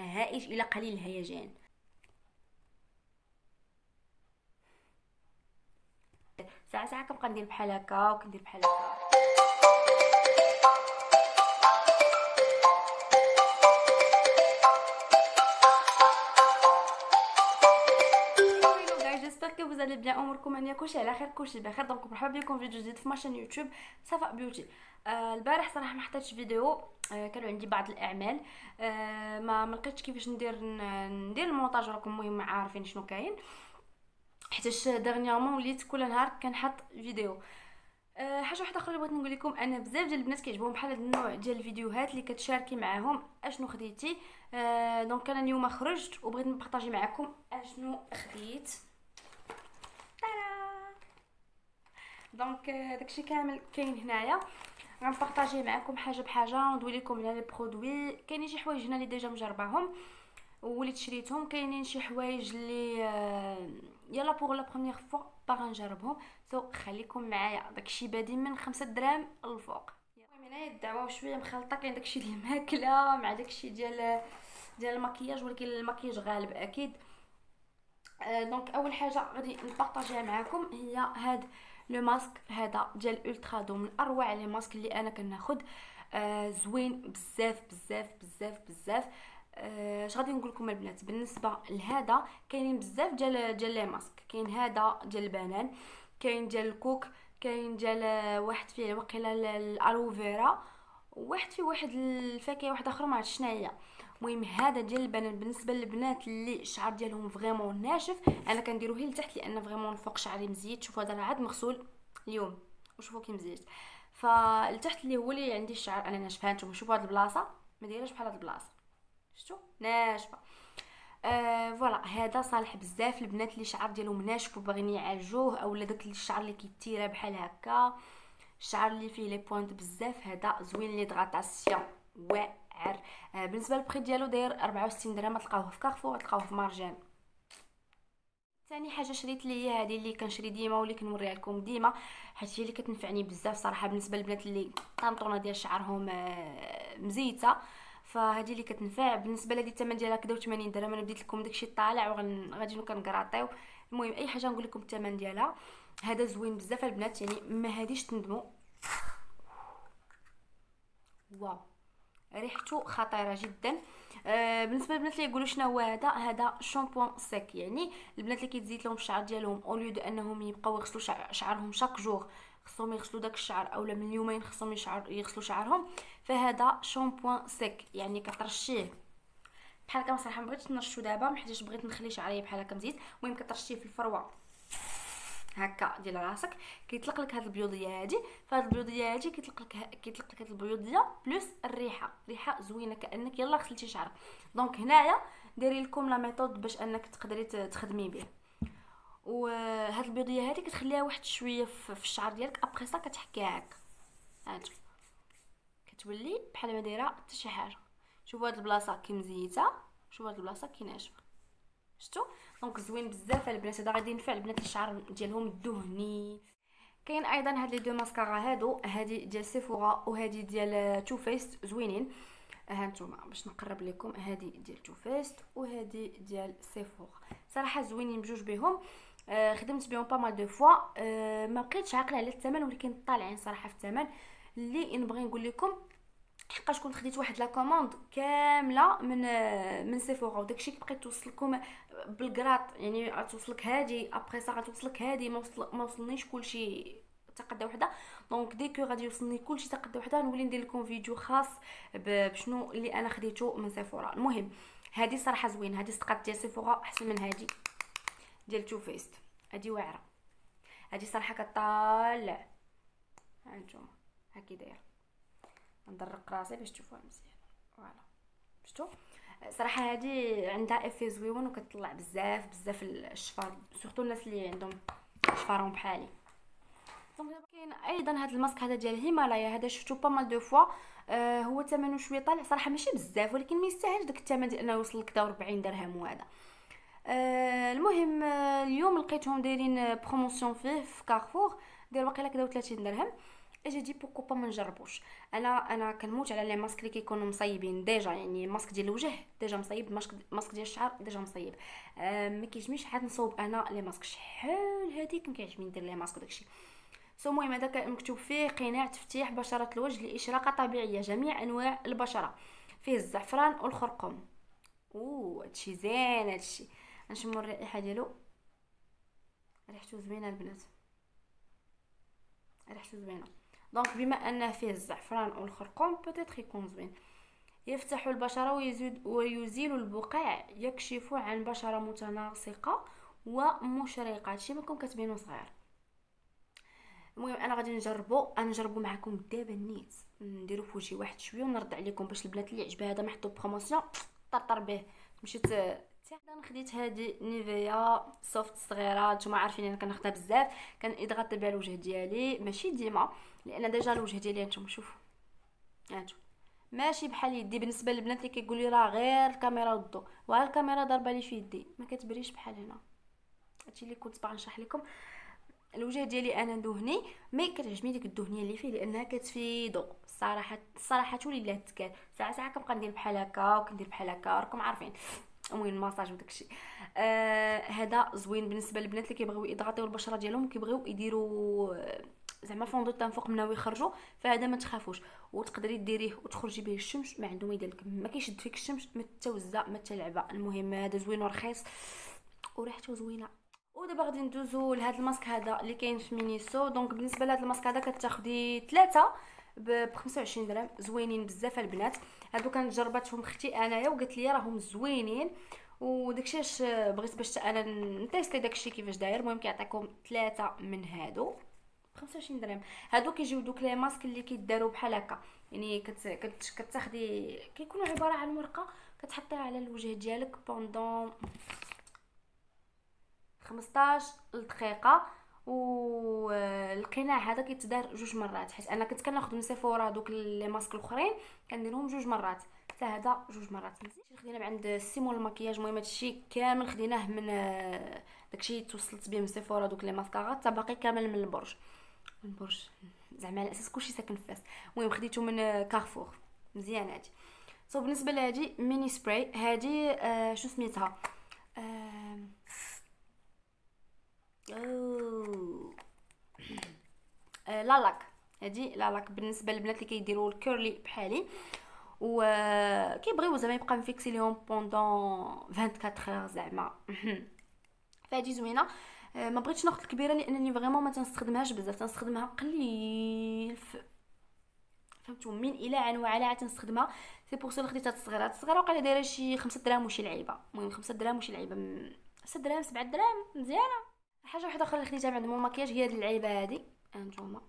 هائج إلى قليل الهيجان. ساعه ساعة كنبقى ندير بحال هكا؟ وكندير بحال هكا؟ بيان اموركم انيا كلشي على خير كلشي بخير دونك مرحبا بكم فيديو جديد في ماشين يوتيوب صفاء بيوتي البارح صراحة ما حطيتش فيديو آه كانوا عندي بعض الإعمال. آه ما ملقيتش كيفاش ندير ندير المونتاج راكم المهم عارفين شنو كاين. حيتاش dernièrement وليت كل نهار كنحط فيديو. حاجة واحدة أخرى بغيت نقول لكم أنا بزاف ديال البنات كيعجبهم بحال هذا النوع ديال الفيديوهات اللي كتشاركي معاهم أشنو خديتي. أه donc أنا اليوم خرجت وبغيت نبارطاجي معكم أشنو خديت. donc داكشي كامل كاين هنايا. غنبارطاجيه معكم حاجة بحاجة وندوي لكم على les produits. كاينين شي حوايج هنا اللي déjà مجرباهم. وليت شريتهم كاينين شي حوايج اللي آه، يلا pour la première fois باغا نجربهم. so خليكم معايا. داكشي بادي من خمسة دراهم الفوق المهم هنايا الدعوة شوية مخلطة. كاين داكشي ديال الماكله مع داكشي ديال ديال المكياج ولكن المكياج غالب أكيد. آه، donc أول حاجة غادي نبارطاجيها معكم هي هاد le masque هذا ديال Ultra Doux من أروع les masques اللي أنا كناخذ آه زوين بزاف بزاف بزاف بزاف. اش آه غادي نقول لكم البنات؟ بالنسبة لهذا كاينين بزاف ديال ديال les masques. كاين هذا ديال البنان كاين ديال الكوك كاين ديال واحد فيه وقيله الالوفيرا واحد فيه واحد الفاكهه واحدة أخرى ما عرفتش شنو هي. المهم هذا ديال البنان بالنسبة للبنات اللي الشعر ديالهم vraiment ناشف أنا كنديروه لتحت لأن vraiment الفوق شعري مزيت. شوفوا هذا عاد مغسول اليوم وشوفوا كي مزيت. فالتحت اللي هو اللي عندي الشعر أنا ناشف هانتوما شوفوا هاد البلاصة ما دايرهاش بحال هاد البلاصة. شفتوا؟ ناشفة. آه voilà هذا صالح بزاف. البنات اللي الشعر ديالهم ناشف وباغيين يعالجوه اولا داك الشعر اللي كيتيره بحال هكا. الشعر اللي فيه les pointes بزاف هذا زوين l'hydratation. واعر آه بالنسبة للبري ديالو داير 64 درهم تلقاوه في كارفور تلقاوه في مارجان ثاني حاجة شريت لي هذه اللي كنشري ديما واللي كنوريها لكم ديما حيت هي اللي كتنفعني بزاف صراحة بالنسبة للبنات اللي طامطونه ديال شعرهم آه مزيتة. فهذه اللي كتنفع. بالنسبة لهذه الثمن ديالها كدا 80 درهم أنا بديت لكم داكشي طالع وغادي كنقراطيو. المهم أي حاجة نقول لكم الثمن ديالها هذا زوين بزاف البنات يعني ما هاديش تندموا واو. ريحته خطيرة جدا. آه بالنسبة للبنات اللي يقولوا شنو هو هذا؟ هذا shampooing sec. يعني البنات اللي كيتزيد لهم الشعر ديالهم au lieu de أنهم يبقاو يغسلوا شعرهم chaque jour خصهم يغسلوا داك الشعر اولا من يومين خصهم يغسلوا شعرهم فهذا shampooing sec. يعني كترشيه. بحال هكا صراحة ما بغيتش نرشو دابا حيت بغيت نخلي شعري بحال هكا مزيت المهم كترشيه في الفروة. هكا ديال راسك. كيطلق لك هاد البيوضية هادي. فهاد البيوضية هادي كيطلق لك كيطلق لك هاد البيوضية plus الريحة. ريحة زوينة كأنك يلا غسلتي شعرك. donc هنايا ديري لكم la méthode باش أنك تقدري تخدمي به وهاد البيضيه هادي كتخليها واحد شوية في الشعر ديالك. après ça كتحكيها هكا. هانتو كتولي بحال ما دايرة حتى شي حاجة. شوفوا هاد البلاصة كي مزيتة. شوفوا هاد البلاصة كي ناشفة. شفتوا donc زوين بزاف البنات هذا غادي ينفع البنات الشعر ديالهم الدهني. كاين أيضا هاد les deux mascaras هادو هادي ديال سيفورا وهادي ديال Too Faced زوينين. ها نتوما باش نقرب لكم. هادي ديال Too Faced وهادي ديال سيفورا. صراحة زوينين بجوج بهم آه خدمت بهم pas mal de fois آه ما بقيتش عاقلة على الثمن ولكن طالعين صراحة في الثمن. اللي نبغي نقول لكم حقاش كنت خديت واحد la commande كاملة من من سيفورا وداكشي بقيت توصلكم بالكراط يعني توصلك هادي après ça غتوصلك هادي ما وصل ما وصلنيش كلشي دقة وحدة. donc dès que غادي يوصلني كلشي دقة وحدة نولي ندير لكم فيديو خاص بشنو اللي أنا خديته من سيفورا المهم هادي صراحة زوين هادي صدقات ديال سيفورا أحسن من هادي ديال Too Faced هادي واعرة. هادي صراحة كطالع هانتوما هاكي داير ندرق راسي باش تشوفوها مزيان. voilà. شفتوا صراحة هادي عندها effet زوين وكتطلع بزاف بزاف الشفار surtout الناس اللي عندهم شفارهم بحالي. كاين أيضا هذا الماسك هذا ديال هيمالايا هذا شفتو pas mal de fois آه هو ثمنه شوية طالع صراحة ماشي بزاف ولكن ما يستاهلش داك الثمن ديال إنه يوصل لك 40 درهم وهذا. آه المهم آه اليوم لقيتهم دايرين promotion فيه في كارفور داير واقيلا كدا 30 درهم. أجي dis pourquoi pas ما نجربوش أنا أنا كنموت على les masques اللي كيكونوا مصيبين déjà يعني الماسك ديال الوجه déjà مصيب masque masque ديال الشعر déjà مصيب ما كيعجبنيش عاد نصوب أنا les masques شحال هذيك كيعجبني ندير les masques وداكشي so المهم هذا مكتوب فيه قناع تفتيح بشره الوجه لاشراقه طبيعيه جميع انواع البشره فيه الزعفران والخرقوم اوه هادشي زين هادشي نشمو الرائحه ديالو ريحته زوينه البنات ريحته زوينه donc بما انه فيه الزعفران والخرقوم peut-être يكون زوين. يفتح البشرة ويزيد ويزيل البقع يكشف عن بشرة متناسقة ومشرقة. هادشي ماكم كتبينو صغير. المهم أنا غادي نجربو. نجربو معكم دابا نيت. نديرو في واحد شوية ونرد عليكم باش البنات اللي عجبها هذا محطوط promotion طرطر به. مشيت أنا خديت هذه نيفيا سوفت صغيرة. نتوما عارفين أنا كناخذها بزاف. كنضغط بها الوجه ديالي. ماشي ديما. لأن ديجا الوجه ديالي هانتوما شوفوا هانتوما ماشي بحال يدي بالنسبة للبنات اللي كيقول لي راه غير الكاميرا والضو. وها الكاميرا ضاربه لي في يدي. ما كتبريش بحال هنا. هادشي اللي كنت باغا نشرح لكم. الوجه ديالي أنا ندهني مي كتعجبني ديك الدهنية اللي فيه لأنها كتفيدو الصراحه الصراحة تولي لا تكال ساعه ساعة كنبقى ندير بحال هكا وكندير بحال هكا. راكم عارفين. المهم الماساج وداكشي آه زوين بالنسبة للبنات اللي كيبغيو يهيدراطيو البشرة ديالهم كيبغيو يديروا زعما fond de teint فوق مناوي يخرجوا فهذا ما تخافوش. وتقدري ديريه وتخرجي به الشمس ما عنده ما يدير ما كيشد فيك الشمس ما تتوزع ما تلعبه المهم هذا زوين ورخيص. وريحته زوينة. ودابا غادي ندوزو لهذا الماسك هذا اللي كاين في Miniso. donc بالنسبة لهذا الماسك هذا كتاخدي ثلاثة ب 25 درهم. زوينين بزاف البنات. هادو كانت جربتهم أختي أنايا وقالت لي راهم زوينين. وداكشي اش بغيت باش أنا نتيستي داكشي كيفاش داير. المهم كيعطيكم ثلاثة من هادو. 25 درهم. هادو كيجيو دوك les masques اللي كيداروا بحال هكا. يعني كت كت كتاخدي كيكونوا عبارة عن ورقة كتحطيها على الوجه ديالك pendant 15 دقيقه والقناع هذا كيتدار جوج مرات. حيت أنا كنت كناخذ من Sephora دوك les masques الأخرين كنديرهم جوج مرات. حتى هذا جوج مرات. خدينا من عند سيمون المكياج المهم هادشي كامل خديناه من داكشي توصلت به من Sephora دوك les mascaras باقي كامل من البرج. من البرج زعما على أساس كلشي ساكن في فاس. المهم خديته من كارفور مزيان هادي. so بالنسبة لهادي mini spray هادي آه شنو سميتها؟ آه آه la laque هادي la laque بالنسبة للبنات اللي كيديروا ال curly بحالي. و كيبغيو زعما يبقى مفيكسي ليهم pendant 24 زعما. فهادي زوينة. آه ما بغيتش ناخذ الكبيره لأنني vraiment ما تنستخدمهاش بزاف. تنستخدمها قليل. فهمتوا من إلى عن وعلى عاد تنستخدمها. c'est pour ça خديت هاد الصغيره هاد الصغيره وقيله دايرة شي 5 دراهم وشي لعيبة. المهم 5 دراهم وشي لعيبة. 6 دراهم 7 دراهم. مزيانة. حاجة واحدة أخرى اللي خديتها من عند الماكياج هي هاد اللعيبة هادي. هانتوما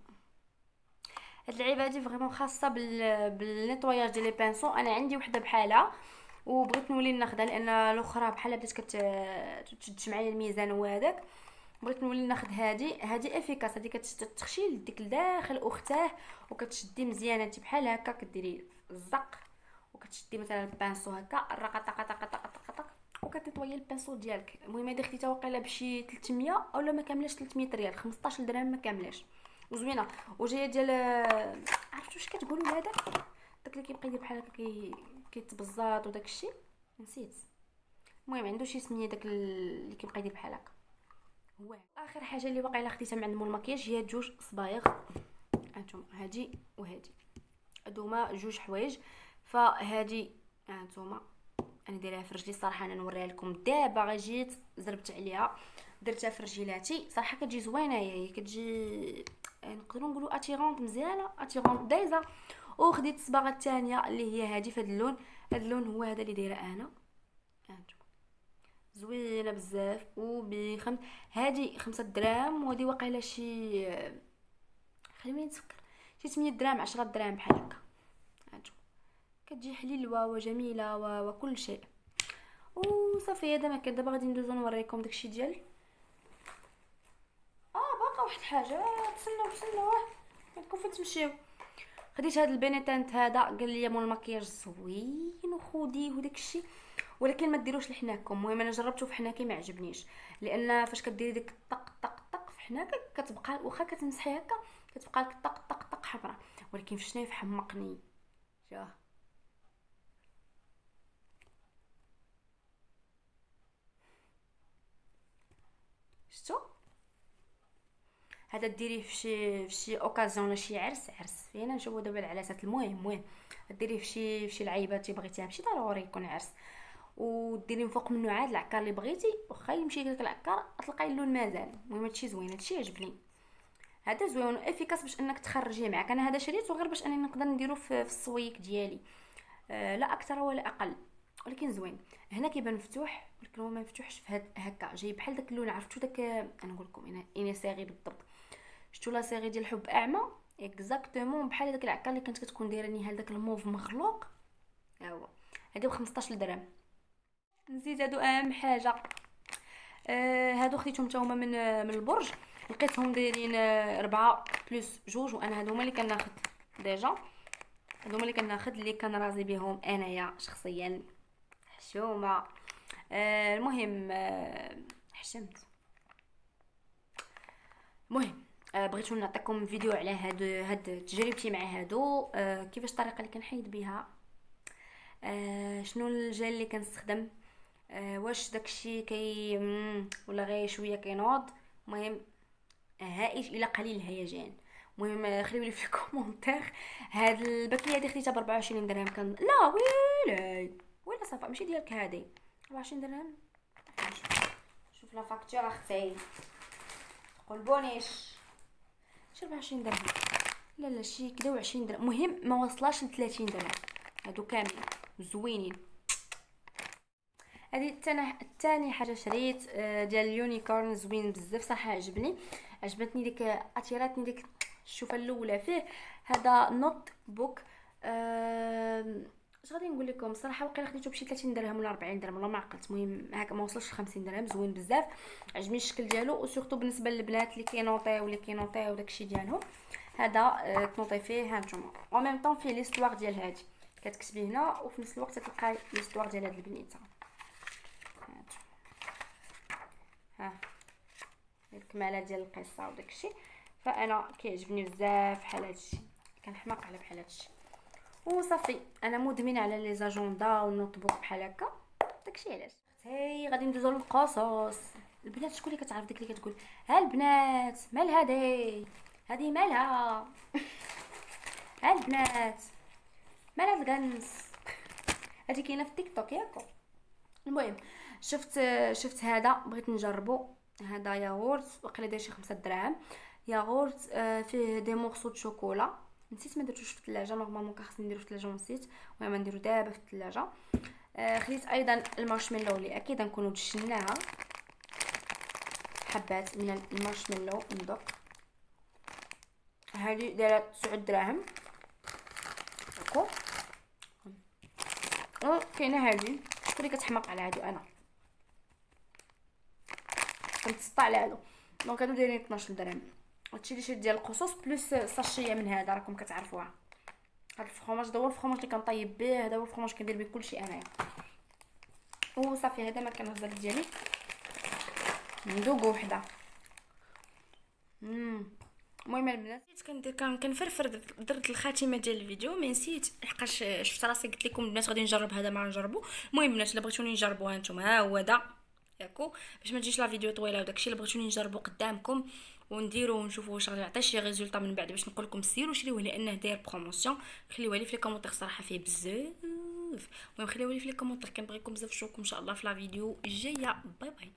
هاد اللعيبة هادي vraiment خاصة بال بال nettoyage ديال les pinceaux أنا عندي وحدة بحالها. وبغيت نولي ناخذها لأن الأخرى بحال بدات كتشد معايا الميزان وهذاك. بغيت نولي ناخذ هادي. هادي efficace هادي كتخشي لديك لداخل أختاه وكتشدي مزيان انت بحال هكا كديري الزق وكتشدي مثلا ال pinceau هكا رقا طق طق طق طق طق وكتطوي ال pinceau ديالك. المهم هادي خديتها واقيلا بشي 300 أولا ما كاملاش 300 ريال 15 درهم ما كاملاش. وزوينة. وجاية ديال عرفتوا واش كتقولوا هذا داك اللي كيبقى بحال هكا كي كيتبزاط وداك الشيء نسيت. المهم عنده شي سمية داك اللي كيبقى يدير بحال هكا. اخر حاجة اللي واقيلا خديتها من عند مول المكياج هي جوج صبايغ هانتوما هادي وهادي هادوما جوج حوايج فهادي هانتوما أنا دايرها في رجلي الصراحه أنا نوريها لكم دابا غير جيت زربت عليها درتها في رجيلاتي صراحة كتجي زوينه هي كتجي نقدروا نقولوا attirante مزيانه attirante دايزه وخديت الصباغه الثانية اللي هي هذه في هذا اللون هذا اللون هو هذا اللي دايره أنا زوينة بزاف وبخمس هذه خمسة دراهم وهذه واقيلا شي خليني نتفكر شي 8 دراهم 10 دراهم بحال هكا. كتجي حليلوة وجميلة وكل شيء. وصافي هذا ما كان دابا غادي ندوزو نوريكم داكشي ديال. آه باقا واحد الحاجة. تسناو تسناو. راكم فين تمشيو. خديت هاد البينيتانت هذا قال لي مول المكياج زوين وخديه وداكشي ولكن ما ديروش لحناكم. المهم أنا جربته في حناكي ما عجبنيش. لأن فاش كديري ديك طق طق طق في حناكك كتبقى واخا كتمسحي هكا كتبقى لك طق طق طق حمراء. ولكن في شنو حمقني؟ شوف شفتو هذا ديريه في شي في شي أوكازيون ولا شي عرس عرس فينا نشوفو دابا العراسات المهم المهم ديريه في شي في شي لعيبات بغيتيها. ماشي ضروري يكون عرس. وديري فوق منه عاد العكار اللي بغيتي واخا يمشي داك العكار تلقاي اللون مازال. المهم هادشي زوين هادشي عجبني هذا زوين efficace باش إنك تخرجيه معك أنا هذا شريته غير باش أني نقدر نديرو في, في الصويك ديالي. آه لا أكثر ولا أقل. ولكن زوين. هنا كيبان مفتوح ولكن هو ما مفتوحش في هكا. جاي بحال داك اللون عرفتو داك أنا نقول لكم أنا اني ساغي بالضبط. شفتو la série ديال الحب اعمى؟ exactement بحال داك العكار اللي كانت كتكون دايرة نهال داك الموف مخلوق. ها هو هادي ب 15 درهم. نزيد هادو أهم حاجة. آه هادو خديتهم حتى هما من من البرج. لقيتهم دايرين ربعة plus جوج وأنا هادو هما اللي كناخد. déjà هادو هما اللي كناخد اللي كنرازي بهم أنايا شخصيا. حشومة. آه المهم آه حشمت. المهم. آه بغيت نعطيكم فيديو على هاد هاد تجربتي مع هادو. آه كيفاش الطريقة اللي كنحيد بها آه شنو الجل اللي كنستخدم؟ واش داكشي كي ولا غير شوية كينوض؟ المهم هائج إلى قليل الهيجان. المهم خليو لي في ال commentaires هاد ال paquet هادي خديتها ب 24 درهم. كان لا ويلي voilà ça va ماشي ديالك هادي. 24 درهم؟ شوف la facture أختي. قلبونيش شي 24 درهم. لا لا شي كدا و20 درهم. مهم ما وصلاش ل 30 درهم. هادو كاملين زوينين. هذه الثاني حاجة شريت آه، ديال ال unicorn زوين بزاف صراحة عجبني. عجبتني ديك attir اتني ديك الشوفه الأولى فيه. هذا notebook اش غادي نقول لكم صراحة وقيلا خديته بشي 30 درهم ولا 40 درهم والله ما عقلت. المهم هكا ما وصلش 50 درهم زوين بزاف عجبني الشكل ديالو و surtout بالنسبة للبنات اللي كينوطيو اللي كينوطيو داكشي ديالهم. هذا آه، تنوطي فيه هانتوما même temps فيه l'histoire ديال هادي. كتكتبي هنا وفي نفس الوقت تلقاي l'histoire ديال هاد البنيتة. ها الكمالة ديال القصة وداكشي فأنا كيعجبني بزاف بحال هادشي. كنحماق على بحال هادشي. وصافي أنا مدمنة على les agendas وال notebook بحال هكا. داكشي علاش؟ هاي غادي ندوزو للقصص البنات شكون اللي كتعرف ديك اللي كتقول؟ ها البنات مال هادي؟ هادي مالها؟ ها البنات؟ مال هاد الكنس هادي كاينة في تيك توك ياكو المهم شفت شفت هذا بغيت نجربو. هذا ياغورت وقيلا داير شي خمسة دراهم. ياغورت آه، فيه des morceaux de chocolat. نسيت ما درتوش في الثلاجه normalement كان خصني نديرو في الثلاجه ونسيت المهم نديرو دابا في الثلاجه آه خديت أيضا المارشميلو اللي أكيد نكونوا دشناها. حبات من المارشميلو ندوق. هذه دايرة 9 دراهم. هاكو وكاينه هذه شكون اللي كتحماق على هادو أنا. كنتسطع على هادو. donc هادو دايرين 12 درهم هادشي اللي شريت ديال القصوص plus sachet من هذا راكم كتعرفوها. هاد ال fromage هذا هو ال fromage اللي كنطيب به هذا هو ال fromage كندير به كلشي أنايا. وصافي هذا ما كان الغزال ديالي. ندوق وحدة. المهم البنات كندير كنفرفر درت الخاتمة ديال الفيديو ما نسيت لحقاش شفت راسي قلت لكم البنات غادي نجرب هذا ما نجربو المهم البنات إلا بغيتوني نجربوها نتوما ها هو هذا. ياكو. باش ما تجيش la vidéo طويلة وداكشي اللي بغيتوني نجربو قدامكم. ونديرو ونشوفو واش غادي يعطي شي résultat من بعد باش نقول لكم سيروا شريوه لأنه داير promotion خليوها لي في les commentaires صراحة فيه بزاف. المهم خليوها لي في les commentaires كنبغيكم بزاف نشوفكم إن شاء الله في la vidéo الجاية. bye bye.